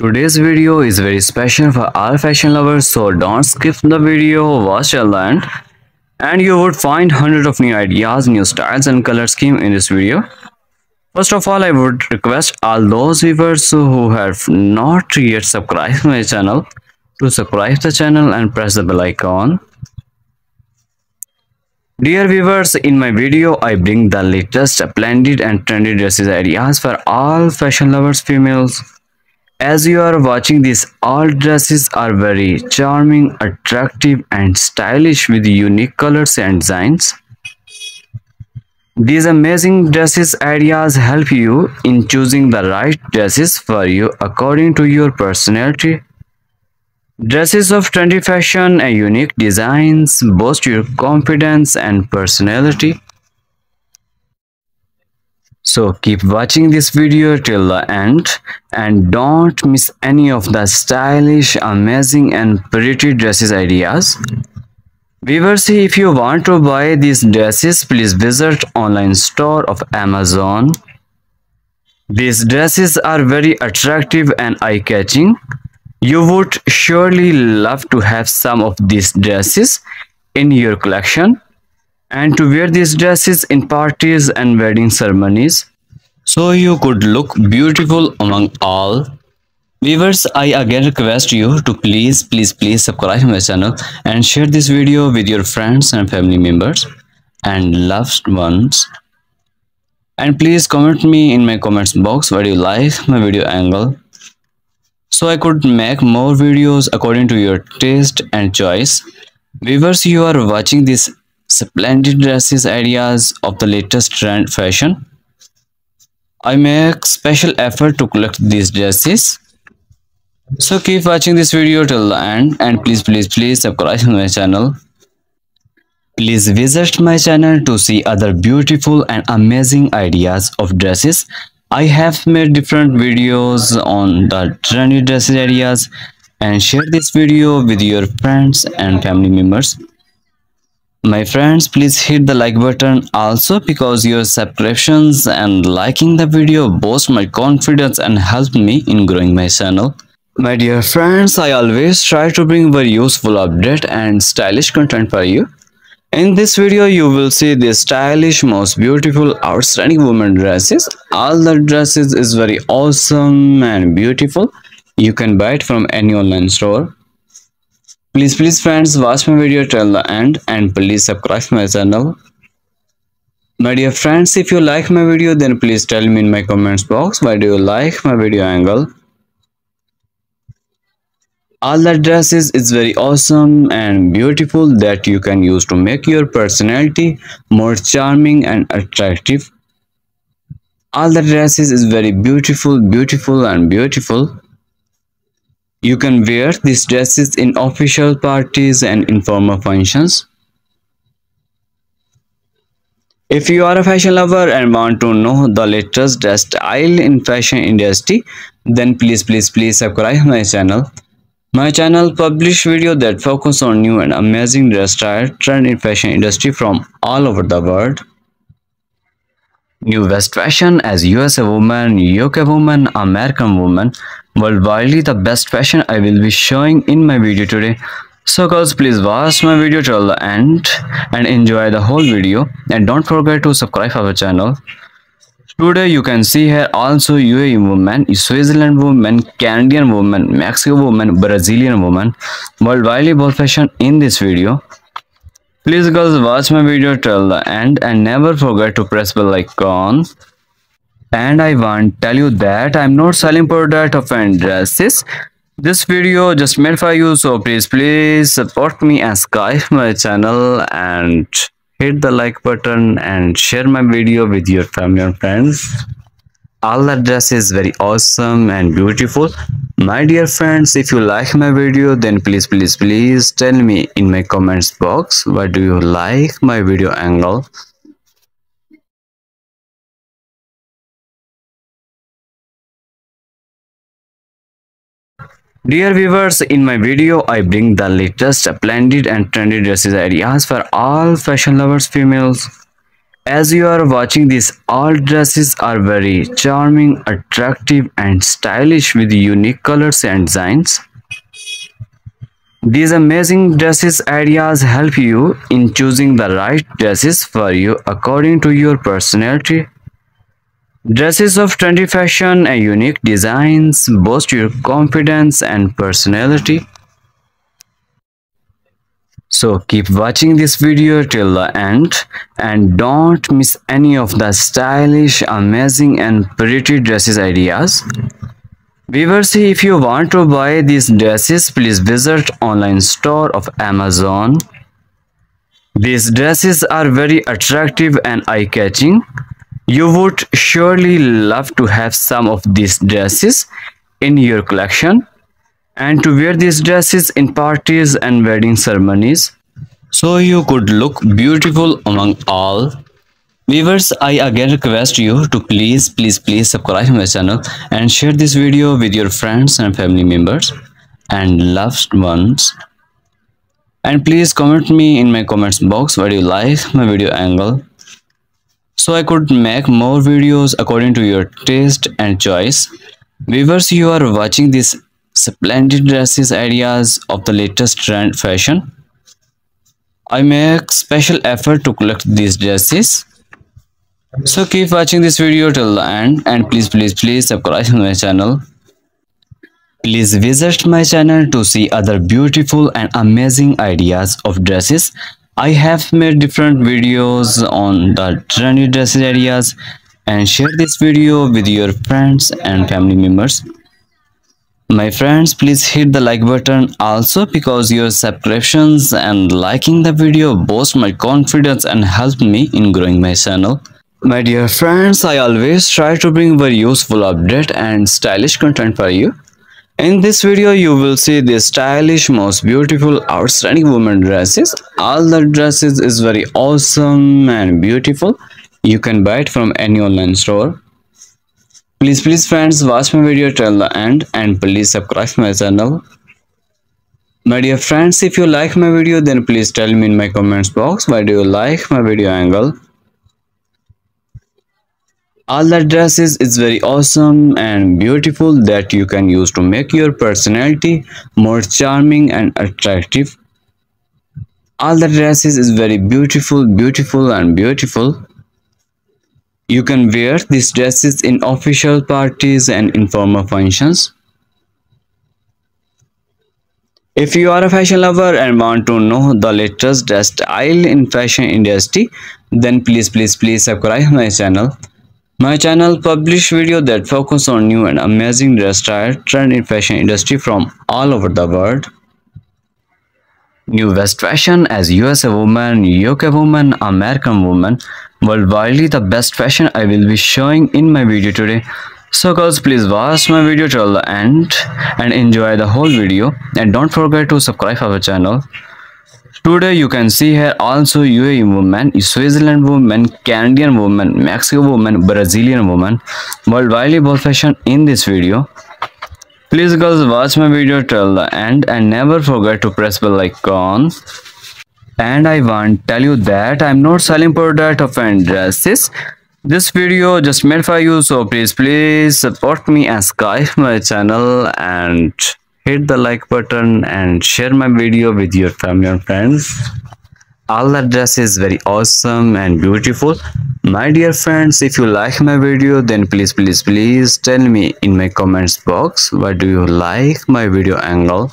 Today's video is very special for all fashion lovers so don't skip the video, watch the end and you would find hundreds of new ideas, new styles and color scheme in this video. First of all, I would request all those viewers who have not yet subscribed my channel to subscribe the channel and press the bell icon. Dear viewers, in my video, I bring the latest splendid and trendy dresses ideas for all fashion lovers females. As you are watching this, all dresses are very charming, attractive and stylish with unique colors and designs. These amazing dresses ideas help you in choosing the right dresses for you according to your personality Dresses of trendy fashion and unique designs boost your confidence and personality. So keep watching this video till the end and don't miss any of the stylish, amazing and pretty dresses ideas. Viewers, if you want to buy these dresses, please visit online store of Amazon. These dresses are very attractive and eye-catching. You would surely love to have some of these dresses in your collection and to wear these dresses in parties and wedding ceremonies so you could look beautiful among all. Viewers, I again request you to please, please, please subscribe my channel and share this video with your friends and family members and loved ones. And please comment me in my comments box what you like my video angle so I could make more videos according to your taste and choice. Viewers, you are watching these splendid dresses ideas of the latest trend fashion. I make special effort to collect these dresses. So keep watching this video till the end and please please please subscribe to my channel. Please visit my channel to see other beautiful and amazing ideas of dresses I have made different videos on the trendy dresses areas and share this video with your friends and family members. My friends, please hit the like button also because your subscriptions and liking the video boost my confidence and help me in growing my channel. My dear friends, I always try to bring very useful update and stylish content for you. In this video, you will see the stylish, most beautiful, outstanding women dresses. All the dresses is very awesome and beautiful. You can buy it from any online store. Please, please friends, watch my video till the end and please subscribe my channel. My dear friends, if you like my video, then please tell me in my comments box why do you like my video angle. All the dresses is very awesome and beautiful that you can use to make your personality more charming and attractive. All the dresses is very beautiful beautiful and beautiful you can wear these dresses in official parties and informal functions if you are a fashion lover and want to know the latest dress style in fashion industry then please please please subscribe my channel my channel publish video that focus on new and amazing dress style trend in fashion industry from all over the world. New West fashion as USA woman, UK woman, American woman, worldwide the best fashion I will be showing in my video today. So guys please watch my video till the end and enjoy the whole video and don't forget to subscribe our channel. Today you can see here also UAE woman, Switzerland woman, Canadian woman, Mexico woman, Brazilian woman, worldwide ball fashion in this video. Please guys watch my video till the end and never forget to press bell icon. And I want tell you that I'm not selling product of dresses. This video just made for you so please please support me and subscribe my channel and hit the like button and share my video with your family and friends. All the dress is very awesome and beautiful. My dear friends if you like my video then please please please tell me in my comments box what do you like my video angle Dear viewers, in my video, I bring the latest splendid and trendy dresses ideas for all fashion lovers females. As you are watching this, all dresses are very charming, attractive and stylish with unique colors and designs. These amazing dresses ideas help you in choosing the right dresses for you according to your personality. Dresses of trendy fashion and unique designs boost your confidence and personality. So keep watching this video till the end and don't miss any of the stylish, amazing and pretty dresses ideas. Viewers, see if you want to buy these dresses, please visit online store of Amazon. These dresses are very attractive and eye-catching. You would surely love to have some of these dresses in your collection and to wear these dresses in parties and wedding ceremonies. So you could look beautiful among all. Viewers i again request you to please please please subscribe my channel and share this video with your friends and family members and loved ones. And please comment me in my comments box what you like my video angle so i could make more videos according to your taste and choice viewers you are watching this splendid dresses ideas of the latest trend fashion. I make special effort to collect these dresses. So keep watching this video till the end and please please please subscribe to my channel. Please visit my channel to see other beautiful and amazing ideas of dresses. I have made different videos on the trendy dresses areas and share this video with your friends and family members. My friends please hit the like button also because your subscriptions and liking the video boost my confidence and help me in growing my channel. My dear friends i always try to bring very useful update and stylish content for you in this video you will see the stylish most beautiful outstanding women dresses all the dresses is very awesome and beautiful you can buy it from any online store Please please friends watch my video till the end and please subscribe my channel. My dear friends if you like my video then please tell me in my comments box why do you like my video angle. All the dresses is very awesome and beautiful that you can use to make your personality more charming and attractive. All the dresses is very beautiful, beautiful and beautiful. You can wear these dresses in official parties and informal functions. If you are a fashion lover and want to know the latest dress style in fashion industry, then please please please subscribe my channel. My channel publish video that focus on new and amazing dress style trend in fashion industry from all over the world. New West fashion as USA woman, UK woman, American woman, worldwide the best fashion I will be showing in my video today. So girls please watch my video till the end and enjoy the whole video and don't forget to subscribe our channel. Today you can see here also UAE woman, Switzerland woman, Canadian woman, Mexico woman, Brazilian woman, worldwide fashion in this video. Please girls watch my video till the end and never forget to press bell icon. And I want tell you that I'm not selling product of any dresses. This video just made for you so please please support me and subscribe my channel and hit the like button and share my video with your family and friends. All the dress is very awesome and beautiful. My dear friends if you like my video then please please please tell me in my comments box what do you like my video angle